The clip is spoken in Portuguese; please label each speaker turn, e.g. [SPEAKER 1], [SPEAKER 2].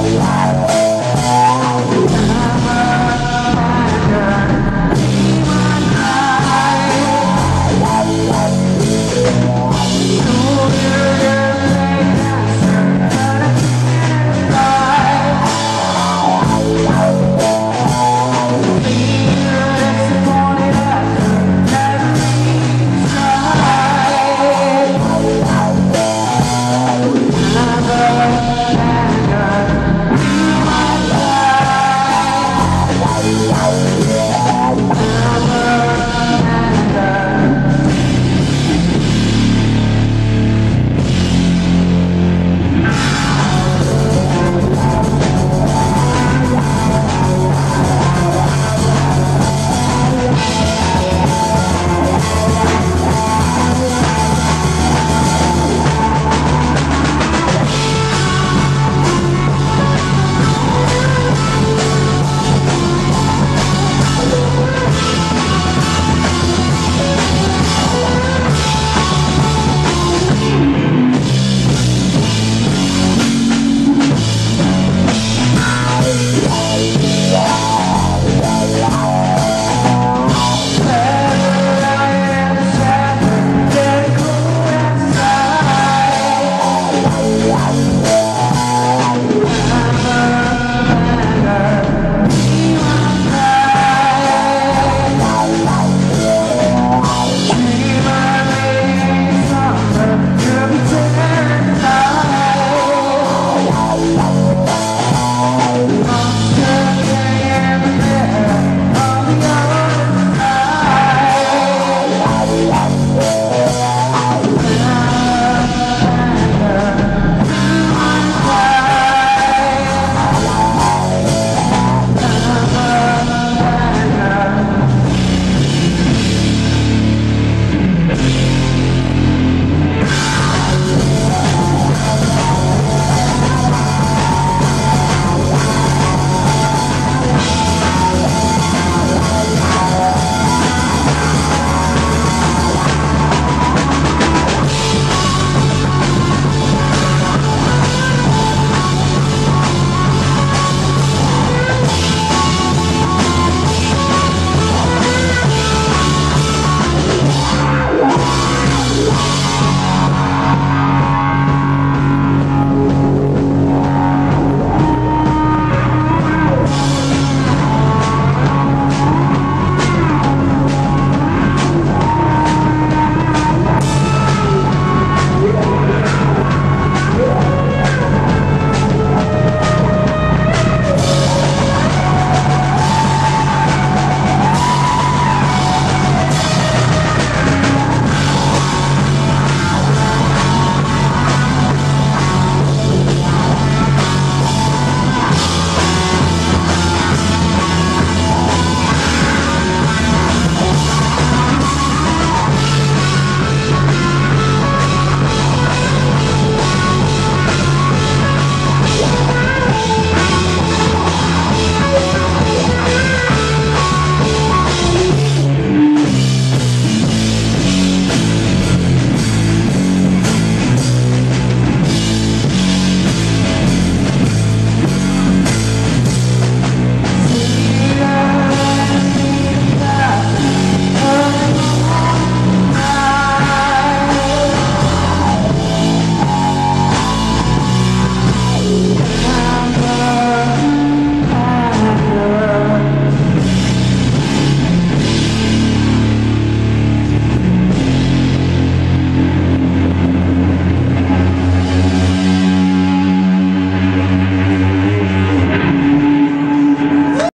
[SPEAKER 1] Música